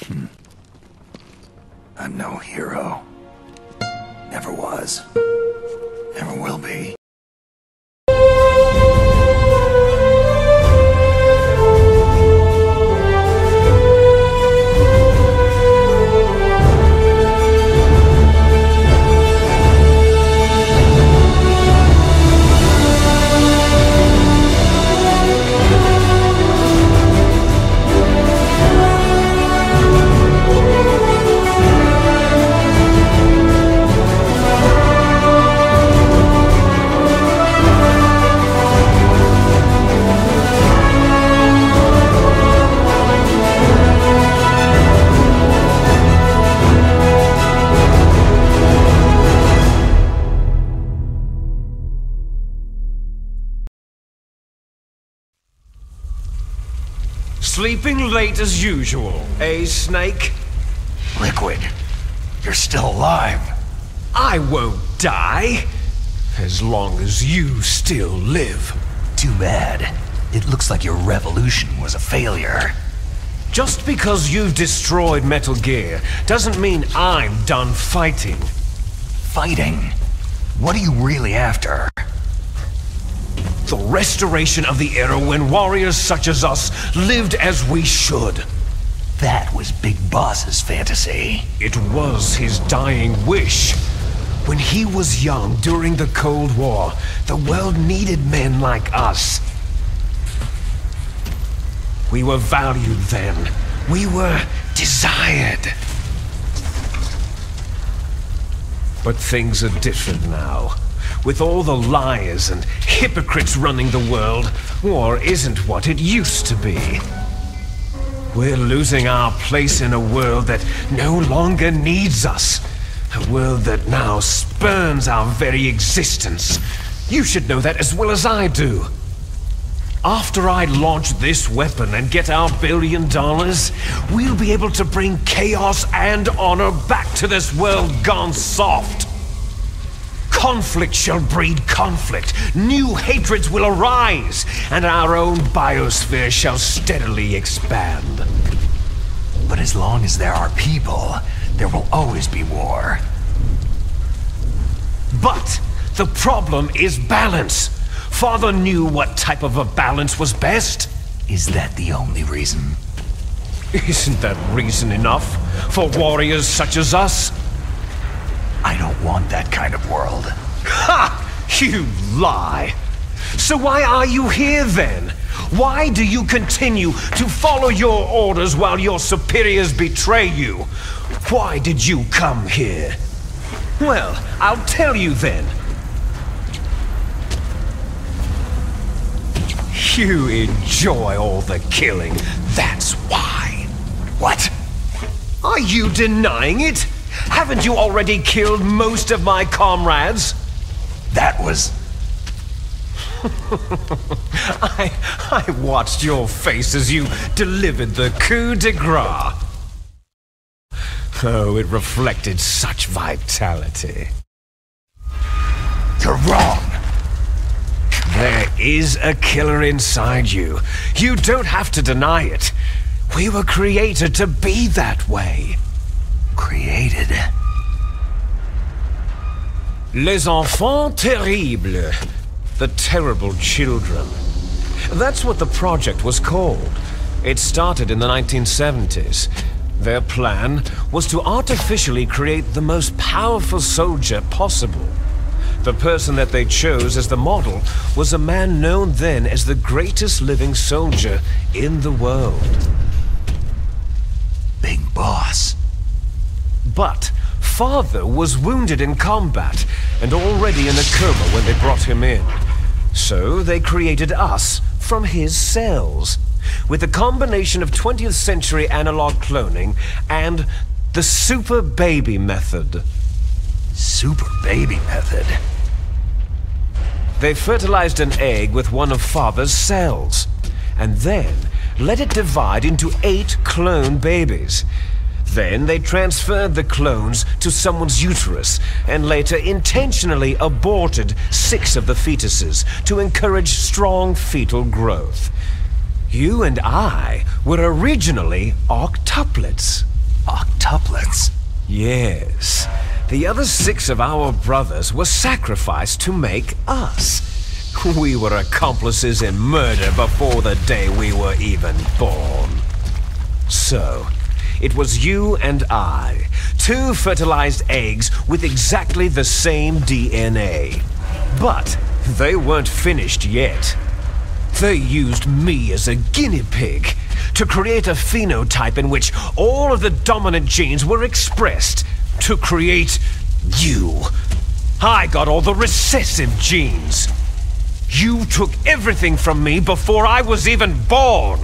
Hmm. I'm no hero. Never was. Never will be. Sleeping late as usual, eh, Snake? Liquid, you're still alive. I won't die. As long as you still live. Too bad. It looks like your revolution was a failure. Just because you've destroyed Metal Gear doesn't mean I'm done fighting. Fighting? What are you really after? The restoration of the era when warriors such as us lived as we should. That was Big Boss's fantasy. It was his dying wish. When he was young during the Cold War, the world needed men like us. We were valued then. We were desired. But things are different now. With all the liars and hypocrites running the world, war isn't what it used to be. We're losing our place in a world that no longer needs us. A world that now spurns our very existence. You should know that as well as I do. After I launch this weapon and get our billion dollars, we'll be able to bring chaos and honor back to this world gone soft. Conflict shall breed conflict. New hatreds will arise, and our own biosphere shall steadily expand. But as long as there are people, there will always be war. But the problem is balance. Father knew what type of a balance was best. Is that the only reason? Isn't that reason enough for warriors such as us? I don't want that kind of world. Ha! You lie! So why are you here then? Why do you continue to follow your orders while your superiors betray you? Why did you come here? Well, I'll tell you then. You enjoy all the killing, that's why. What? Are you denying it? Haven't you already killed most of my comrades? That was... I, I watched your face as you delivered the coup de grace. Oh, it reflected such vitality. You're wrong. There is a killer inside you. You don't have to deny it. We were created to be that way. Created? Les enfants terribles. The terrible children. That's what the project was called. It started in the 1970s. Their plan was to artificially create the most powerful soldier possible. The person that they chose as the model was a man known then as the greatest living soldier in the world. Big Boss. But Father was wounded in combat and already in a coma when they brought him in. So they created us from his cells with a combination of 20th century analog cloning and the super baby method. Super baby method? They fertilized an egg with one of Father's cells, and then let it divide into eight clone babies. Then they transferred the clones to someone's uterus and later intentionally aborted six of the fetuses to encourage strong fetal growth. You and I were originally octuplets. Octuplets? Yes. The other six of our brothers were sacrificed to make us. We were accomplices in murder before the day we were even born. So, it was you and I, two fertilized eggs with exactly the same DNA. But they weren't finished yet. They used me as a guinea pig to create a phenotype in which all of the dominant genes were expressed to create you. I got all the recessive genes. You took everything from me before I was even born.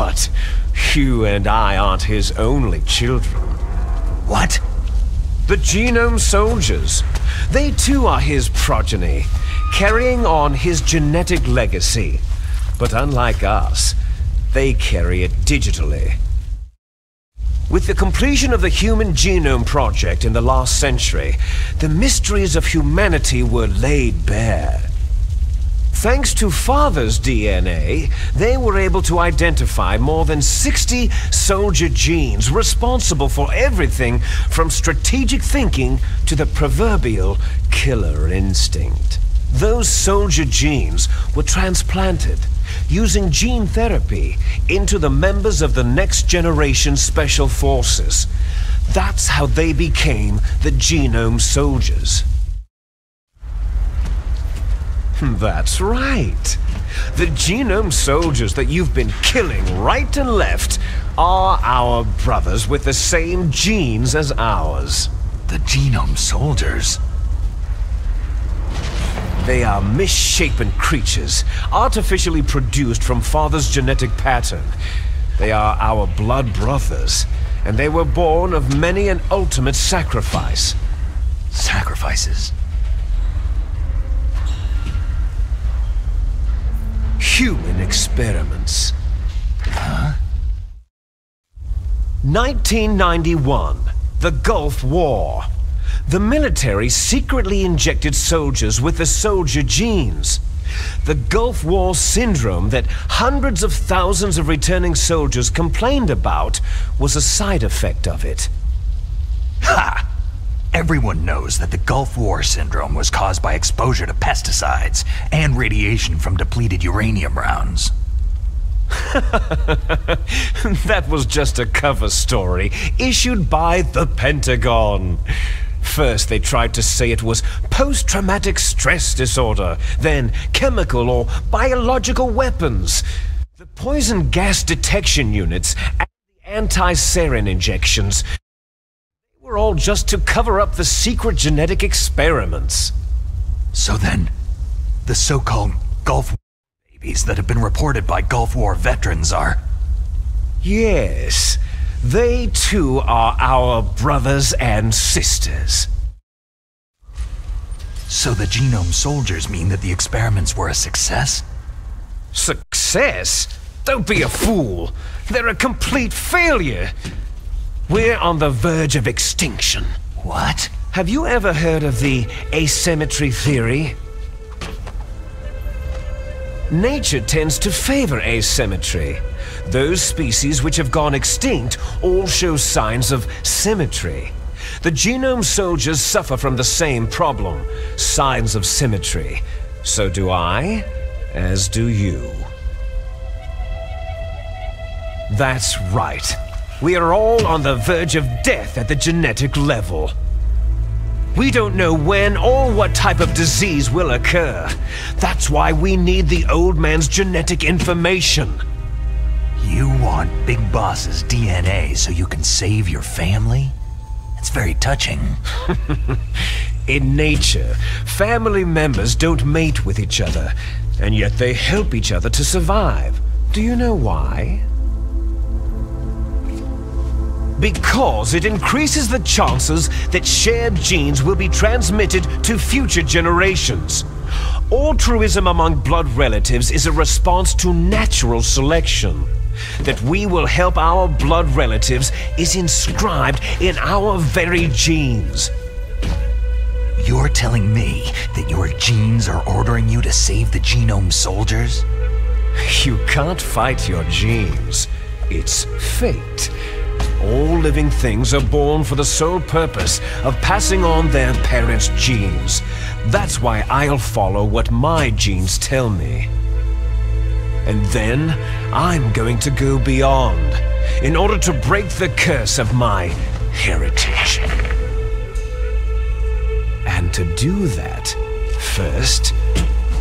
But you and I aren't his only children. What? The Genome Soldiers. They too are his progeny, carrying on his genetic legacy. But unlike us, they carry it digitally. With the completion of the Human Genome Project in the last century, the mysteries of humanity were laid bare. Thanks to Father's DNA, they were able to identify more than 60 soldier genes responsible for everything from strategic thinking to the proverbial killer instinct. Those soldier genes were transplanted using gene therapy into the members of the next generation special forces. That's how they became the genome soldiers. That's right. The genome soldiers that you've been killing right and left are our brothers with the same genes as ours. The genome soldiers? They are misshapen creatures, artificially produced from Father's genetic pattern. They are our blood brothers, and they were born of many an ultimate sacrifice. Sacrifices? Human experiments. Huh? 1991. The Gulf War. The military secretly injected soldiers with the soldier genes. The Gulf War syndrome that hundreds of thousands of returning soldiers complained about was a side effect of it. Ha! Everyone knows that the Gulf War syndrome was caused by exposure to pesticides and radiation from depleted uranium rounds. that was just a cover story issued by the Pentagon. First, they tried to say it was post traumatic stress disorder, then chemical or biological weapons. The poison gas detection units and the anti sarin injections were all just to cover up the secret genetic experiments. So then, the so called Gulf babies that have been reported by Gulf War veterans are. Yes. They too are our brothers and sisters. So the genome soldiers mean that the experiments were a success? Success? Don't be a fool. They're a complete failure. We're on the verge of extinction. What? Have you ever heard of the asymmetry theory? Nature tends to favor asymmetry. Those species which have gone extinct all show signs of symmetry. The genome soldiers suffer from the same problem signs of symmetry. So do I, as do you. That's right. We are all on the verge of death at the genetic level. We don't know when or what type of disease will occur. That's why we need the old man's genetic information. You want Big Boss's DNA so you can save your family? It's very touching. In nature, family members don't mate with each other, and yet they help each other to survive. Do you know why? Because it increases the chances that shared genes will be transmitted to future generations. Altruism among blood relatives is a response to natural selection. That we will help our blood relatives is inscribed in our very genes. you're telling me that your genes are ordering you to save the genome soldiers? You can't fight your genes. It's fate. All living things are born for the sole purpose of passing on their parents' genes. That's why I'll follow what my genes tell me. And then I'm going to go beyond in order to break the curse of my heritage. And to do that, first,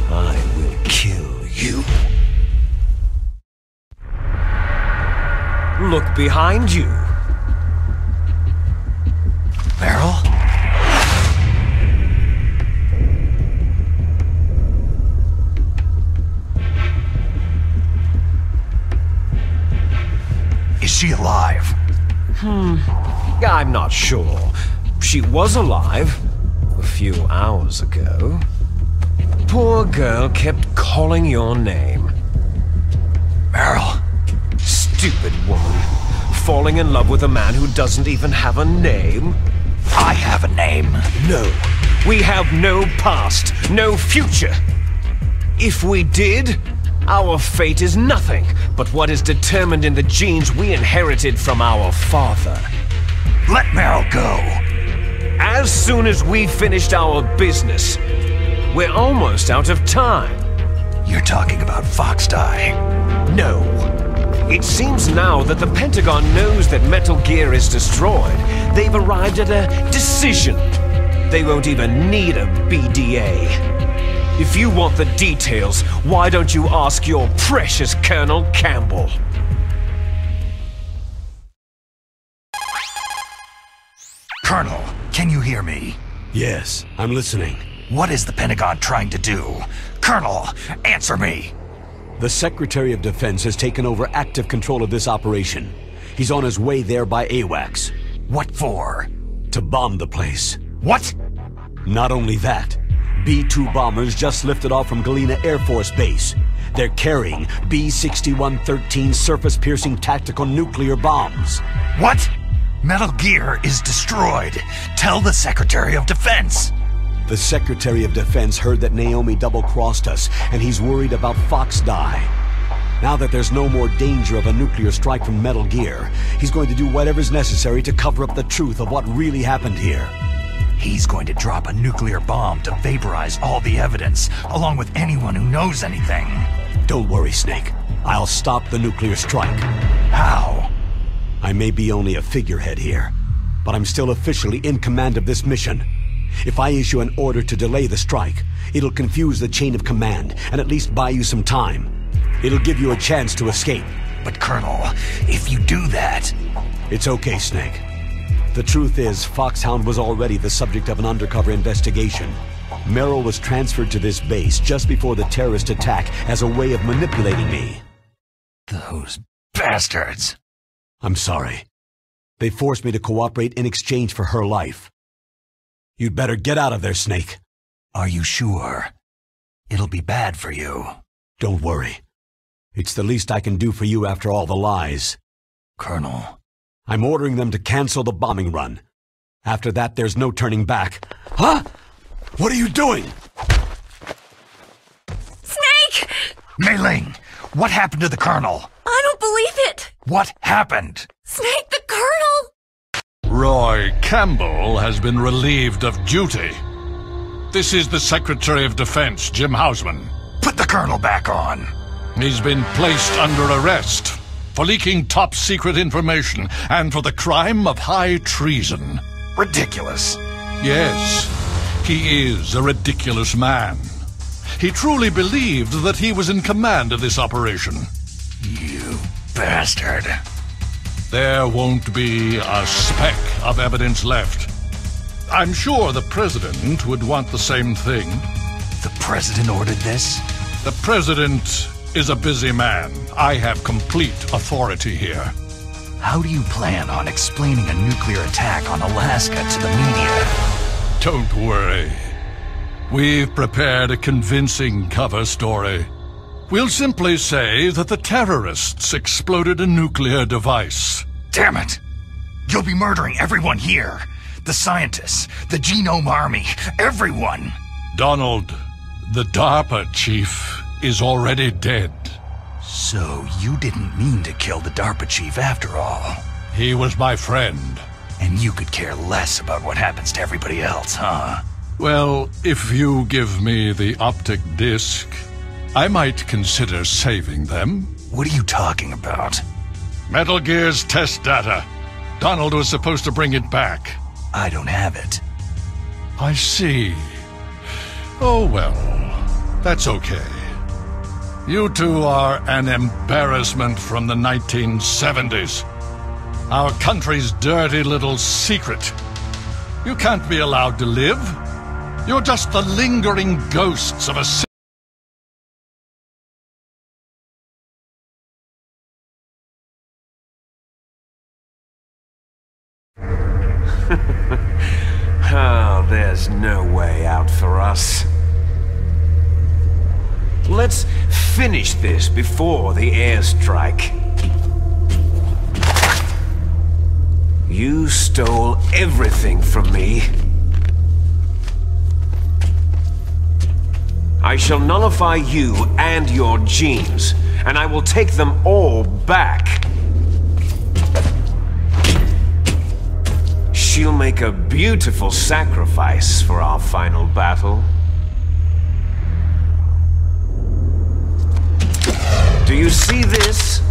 I will kill you. Look behind you. Meryl? Is she alive? Hmm. I'm not sure. She was alive a few hours ago. Poor girl kept calling your name. Meryl. Stupid woman. Falling in love with a man who doesn't even have a name. I have a name. No. We have no past, no future. If we did, our fate is nothing but what is determined in the genes we inherited from our father. Let Meryl go. As soon as we finished our business, we're almost out of time. You're talking about Fox Die. No. It seems now that the Pentagon knows that Metal Gear is destroyed. They've arrived at a decision. They won't even need a BDA. If you want the details, why don't you ask your precious Colonel Campbell? Colonel, can you hear me? Yes, I'm listening. What is the Pentagon trying to do? Colonel, answer me! The Secretary of Defense has taken over active control of this operation. He's on his way there by AWACS. What for? To bomb the place. What? Not only that, B-2 bombers just lifted off from Galena Air Force Base. They're carrying B-6113 surface-piercing tactical nuclear bombs. What? Metal Gear is destroyed. Tell the Secretary of Defense. The Secretary of Defense heard that Naomi double-crossed us, and he's worried about Fox Die. Now that there's no more danger of a nuclear strike from Metal Gear, he's going to do whatever's necessary to cover up the truth of what really happened here. He's going to drop a nuclear bomb to vaporize all the evidence, along with anyone who knows anything. Don't worry, Snake. I'll stop the nuclear strike. How? I may be only a figurehead here, but I'm still officially in command of this mission. If I issue an order to delay the strike, it'll confuse the chain of command and at least buy you some time. It'll give you a chance to escape. But Colonel, if you do that... It's okay, Snake. The truth is, Foxhound was already the subject of an undercover investigation. Meryl was transferred to this base just before the terrorist attack as a way of manipulating me. Those bastards. I'm sorry. They forced me to cooperate in exchange for her life. You'd better get out of there, Snake. Are you sure? It'll be bad for you. Don't worry. It's the least I can do for you after all the lies. Colonel. I'm ordering them to cancel the bombing run. After that, there's no turning back. Huh? What are you doing? Snake! Mei Ling, what happened to the Colonel? I don't believe it! What happened? Snake the Colonel! Roy Campbell has been relieved of duty. This is the Secretary of Defense, Jim Houseman. Put the Colonel back on. He's been placed under arrest for leaking top secret information and for the crime of high treason. Ridiculous. Yes, he is a ridiculous man. He truly believed that he was in command of this operation. You bastard. There won't be a speck of evidence left. I'm sure the President would want the same thing. The President ordered this? The President is a busy man. I have complete authority here. How do you plan on explaining a nuclear attack on Alaska to the media? Don't worry. We've prepared a convincing cover story. We'll simply say that the terrorists exploded a nuclear device. Damn it! You'll be murdering everyone here. The scientists, the genome army, everyone. Donald, the DARPA chief is already dead. So you didn't mean to kill the DARPA chief after all. He was my friend. And you could care less about what happens to everybody else, huh? Well, if you give me the optic disc, I might consider saving them. What are you talking about? Metal Gear's test data. Donald was supposed to bring it back. I don't have it. I see. Oh well, that's okay. You two are an embarrassment from the 1970s. Our country's dirty little secret. You can't be allowed to live. You're just the lingering ghosts of a there's no way out for us. Let's finish this before the airstrike. You stole everything from me. I shall nullify you and your genes, and I will take them all back. She'll make a beautiful sacrifice for our final battle. Do you see this?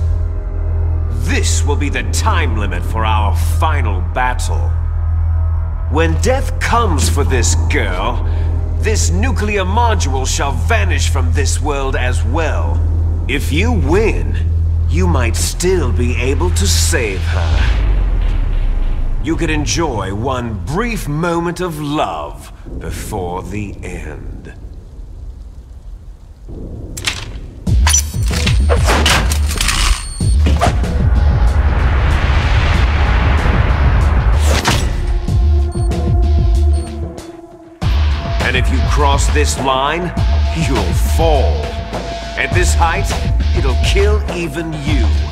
This will be the time limit for our final battle. When death comes for this girl, this nuclear module shall vanish from this world as well. If you win, you might still be able to save her you could enjoy one brief moment of love before the end. And if you cross this line, you'll fall. At this height, it'll kill even you.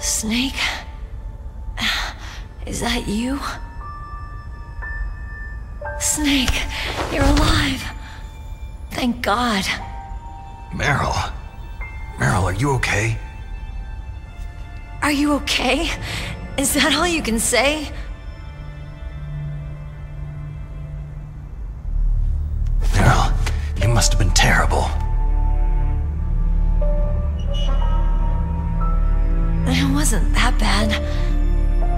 Snake? Is that you? Snake, you're alive. Thank God. Meryl. Meryl, are you okay? Are you okay? Is that all you can say? Meryl, you must have been terrible. Wasn't that bad.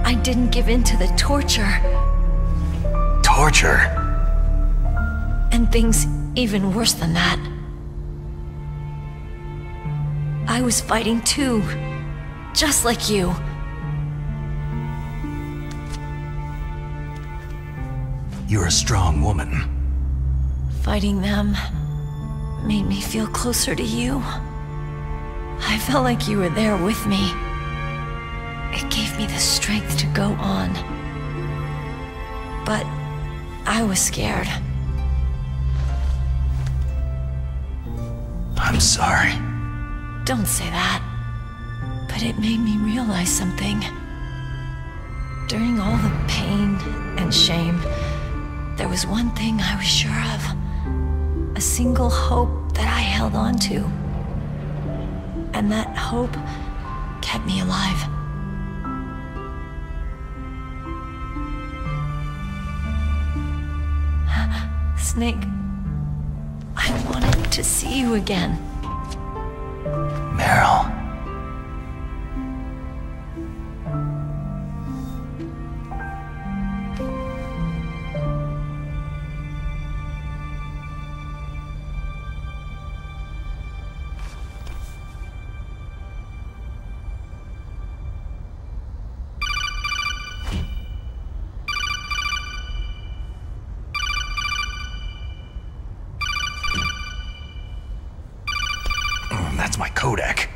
I didn't give in to the torture. Torture. And things even worse than that. I was fighting too. Just like you. You're a strong woman. Fighting them made me feel closer to you. I felt like you were there with me. It gave me the strength to go on. But I was scared. I'm sorry. Don't say that. But it made me realize something. During all the pain and shame, there was one thing I was sure of. A single hope that I held on to. And that hope kept me alive. Snake, I wanted to see you again. Meryl. Kodak.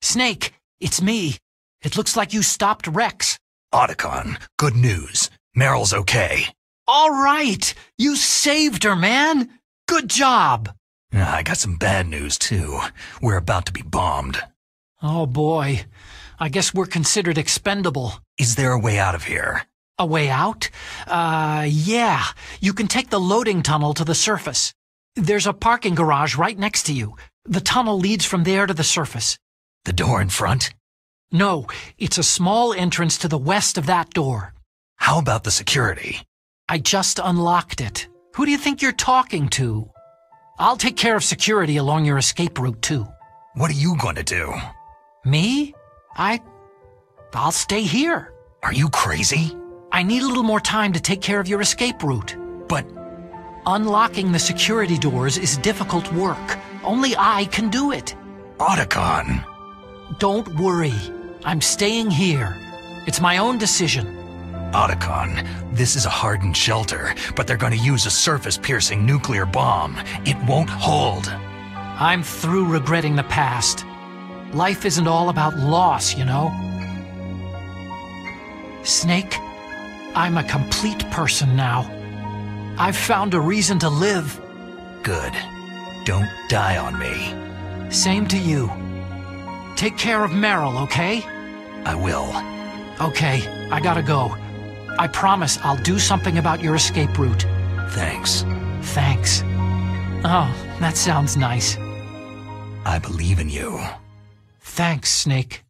Snake, it's me. It looks like you stopped Rex. Otacon, good news. Meryl's okay. All right, you saved her, man. Good job. I got some bad news, too. We're about to be bombed. Oh boy, I guess we're considered expendable. Is there a way out of here? A way out? Uh, yeah. You can take the loading tunnel to the surface. There's a parking garage right next to you. The tunnel leads from there to the surface. The door in front? No, it's a small entrance to the west of that door. How about the security? I just unlocked it. Who do you think you're talking to? I'll take care of security along your escape route, too. What are you going to do? Me? I. I'll stay here. Are you crazy? I need a little more time to take care of your escape route. But Unlocking the security doors is difficult work. Only I can do it. Otacon. Don't worry. I'm staying here. It's my own decision. Otacon, this is a hardened shelter, but they're going to use a surface-piercing nuclear bomb. It won't hold. I'm through regretting the past. Life isn't all about loss, you know? Snake, I'm a complete person now. I've found a reason to live. Good. Don't die on me. Same to you. Take care of Meryl, okay? I will. Okay, I gotta go. I promise I'll do something about your escape route. Thanks. Thanks. Oh, that sounds nice. I believe in you. Thanks, Snake.